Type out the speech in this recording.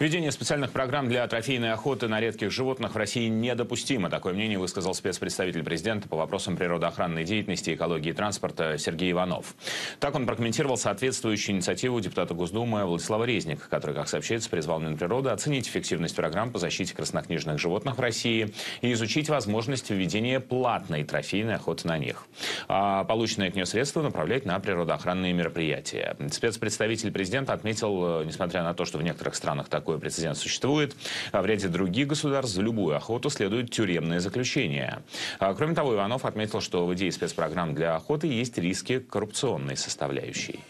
Введение специальных программ для трофейной охоты на редких животных в России недопустимо. Такое мнение высказал спецпредставитель президента по вопросам природоохранной деятельности, экологии и транспорта Сергей Иванов. Так он прокомментировал соответствующую инициативу депутата Госдумы Владислава Резника, который, как сообщается, призвал Минприроды оценить эффективность программ по защите краснокнижных животных в России и изучить возможность введения платной трофейной охоты на них. А полученные от нее средства направлять на природоохранные мероприятия. Спецпредставитель президента отметил, несмотря на то, что в некоторых странах такое такой прецедент существует. А в ряде других государств за любую охоту следует тюремное заключение. А, кроме того, Иванов отметил, что в идее спецпрограмм для охоты есть риски коррупционной составляющей.